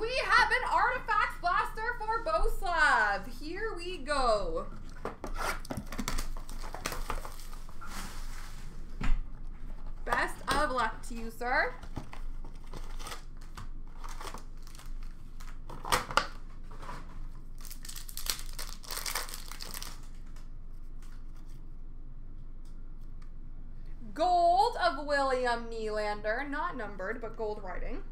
we have an Artifacts Blaster for Boslav. Here we go. Best of luck to you, sir. Gold of William Nylander. Not numbered, but gold writing.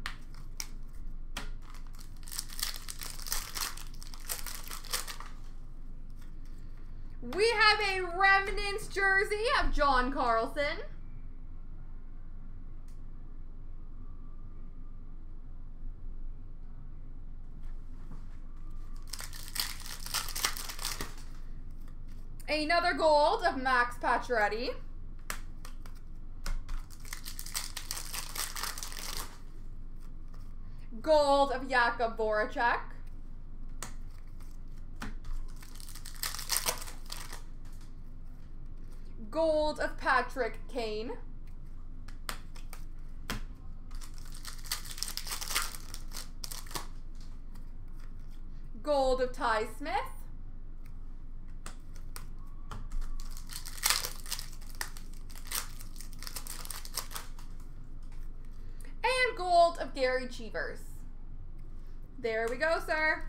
We have a Remnants jersey of John Carlson. Another gold of Max Pacioretty. Gold of Jakub Voracek. Gold of Patrick Kane. Gold of Ty Smith. And gold of Gerry Cheevers. There we go, sir.